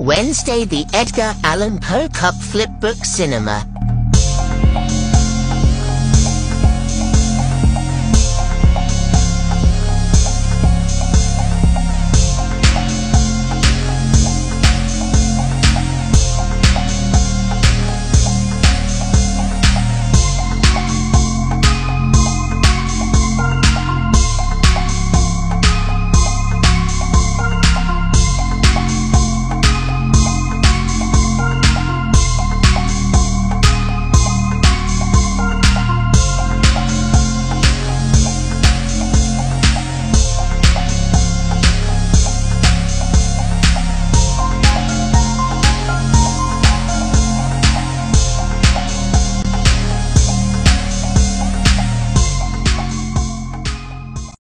Wednesday, the Edgar Allan Poe Cup Flipbook Cinema.